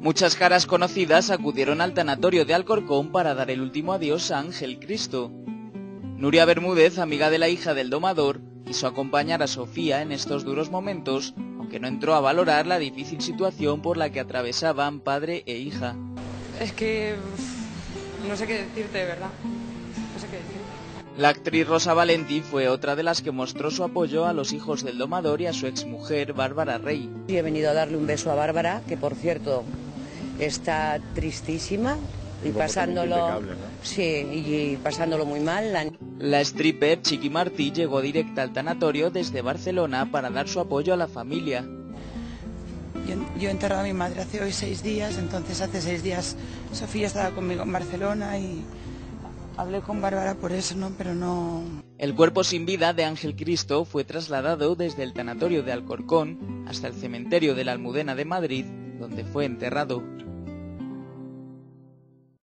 Muchas caras conocidas acudieron al tanatorio de Alcorcón para dar el último adiós a Ángel Cristo. Nuria Bermúdez, amiga de la hija del domador, quiso acompañar a Sofía en estos duros momentos, aunque no entró a valorar la difícil situación por la que atravesaban padre e hija. Es que no sé qué decirte, de verdad. No sé qué decirte. La actriz Rosa Valenti fue otra de las que mostró su apoyo a los hijos del domador y a su exmujer Bárbara Rey. Y he venido a darle un beso a Bárbara, que por cierto está tristísima y pasándolo sí y pasándolo muy mal. La... la stripper Chiqui Martí llegó directa al tanatorio desde Barcelona para dar su apoyo a la familia. Yo, yo he enterrado a mi madre hace hoy seis días, entonces hace seis días Sofía estaba conmigo en Barcelona y hablé con Bárbara por eso, ¿no? Pero no... El cuerpo sin vida de Ángel Cristo fue trasladado desde el tanatorio de Alcorcón hasta el cementerio de la Almudena de Madrid, donde fue enterrado.